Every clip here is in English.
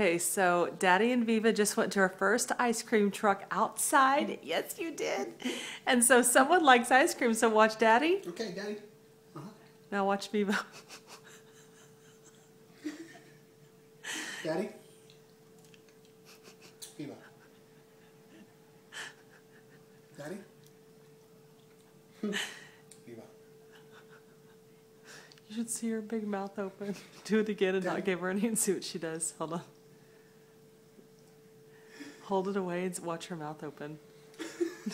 Okay, so Daddy and Viva just went to our first ice cream truck outside. Yes, you did. And so someone likes ice cream, so watch Daddy. Okay, Daddy. Uh-huh. Now watch Viva. Daddy. Viva. Daddy. Viva. You should see her big mouth open. Do it again and not Daddy. give her any and see what she does. Hold on. Hold it away and watch her mouth open.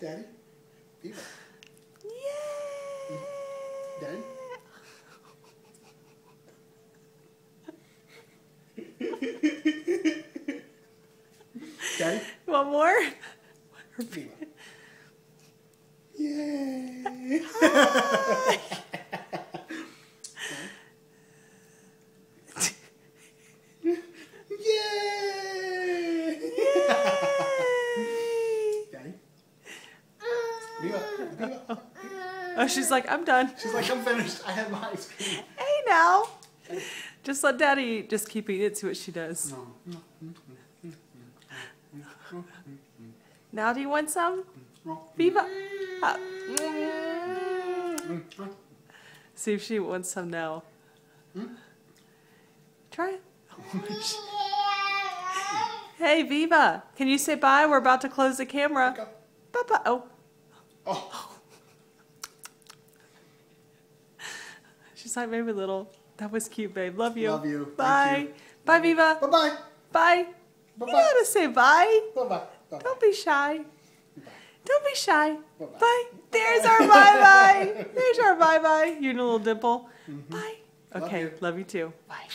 Daddy. Viva. Yay! Daddy. Daddy. Want more? Viva. Yay! Yay! Daddy. Viva. Viva. Oh, she's like, I'm done. She's like, I'm finished. I had my ice cream. Hey now. Just let Daddy eat. just keep eating it, see what she does. No, no, Now, do you want some? Viva. See if she wants some now. Try it. Hey, Viva. Can you say bye? We're about to close the camera. Bye bye. Oh, Oh, she's like, maybe little. That was cute, babe. Love you. Love you. Bye. you. Bye, Viva. bye bye. Bye. Bye You know how to say bye. Bye bye. Bye Don't be shy. Don't be shy. Bye-bye. Bye. There's our bye bye. There's our bye bye. You and a little dimple. Mm-hmm. Bye. Love Okay. you. Love you too. Bye.